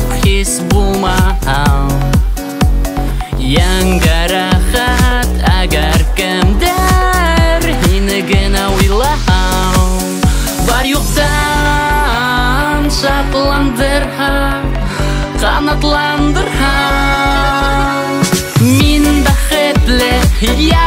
озак һис булмау Яңға рәхәт әгәр кемдер Һине генә уйлау Бар юҡтан шатландырһа Ҡанатландырһа Мин бәхетле, я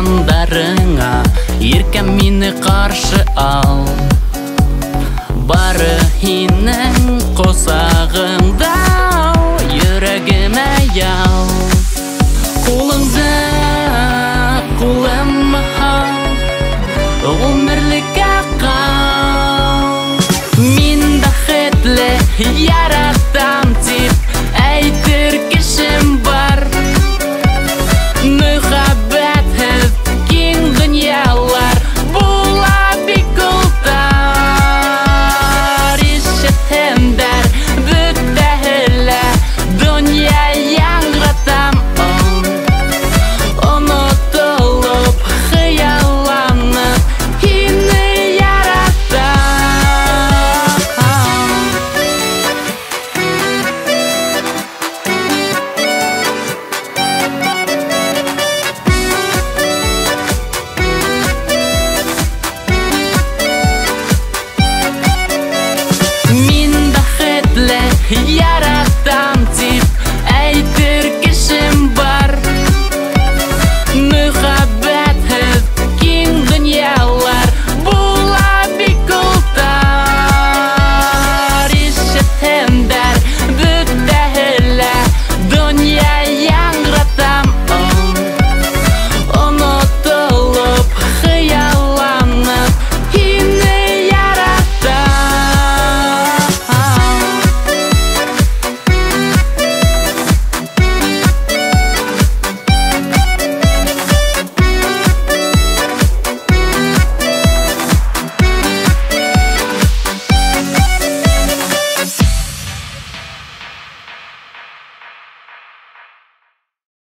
ҡулдарыңа Иркәм мине ҡаршы ал. Бары һинең ҡосағыңда Йөрәгемә ял. Ҡулыңды ҡулым һал Ғүмерлеккә ҡал Мин бәхетле, я